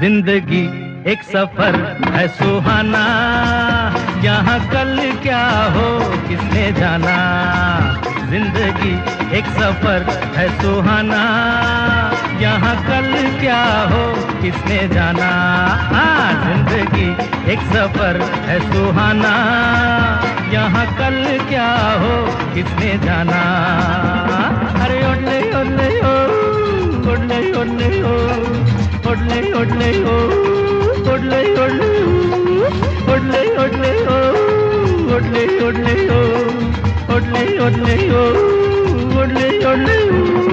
ज़िंदगी एक सफ़र है सुहाना। यहाँ कल क्या हो, किसने जाना? ज़िंदगी एक सफ़र है सुहाना। यहाँ कल क्या हो, किसने जाना? हाँ ज़िंदगी एक सफ़र है सुहाना। यहाँ कल क्या हो, किसने जाना? अरे ओडले ओडले ओ। ओडले ओडले ओ। ओडले ओडले ओ ओडले ओडले ओडले ओडले ओ ओडले ओडले ओ ओडले ओडले ओ ओडले ओडले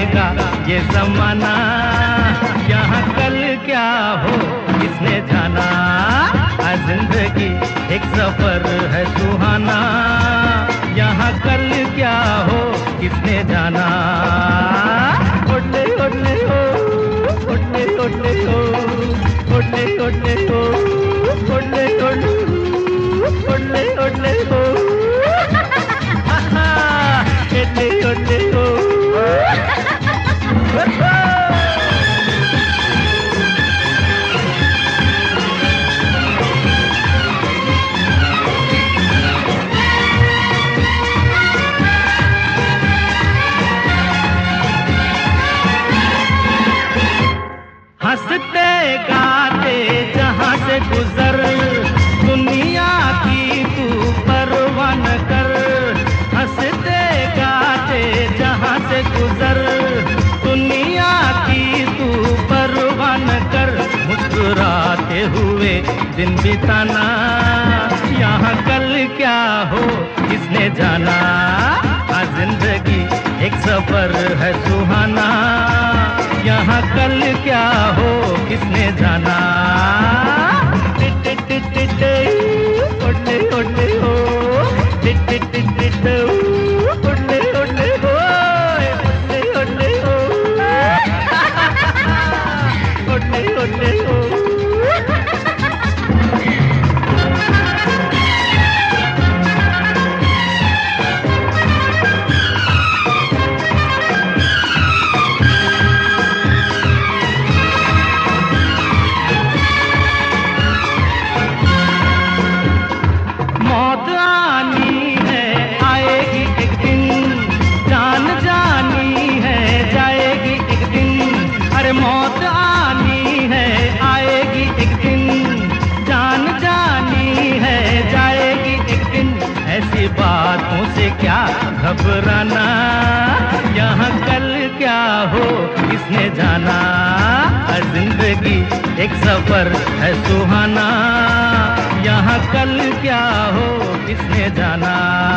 जाएगा ये जमाना। यहाँ कल क्या हो, किसने जाना? ज़िंदगी एक सफ़र है सुहाना। यहाँ कल क्या हो, किसने जाना? मुस्कुराते हुए, दिन बिताना। यहाँ कल क्या हो, किसने जाना? आ ज़िंदगी एक सफ़र है सुहाना। यहाँ कल क्या हो आनी है, आएगी एक दिन। जान जानी है, जाएगी एक दिन। ऐसी बातों से क्या घबराना? यहाँ कल क्या हो, किसने जाना? ज़िंदगी एक सफ़र है सुहाना। यहाँ कल क्या हो, किसने जाना?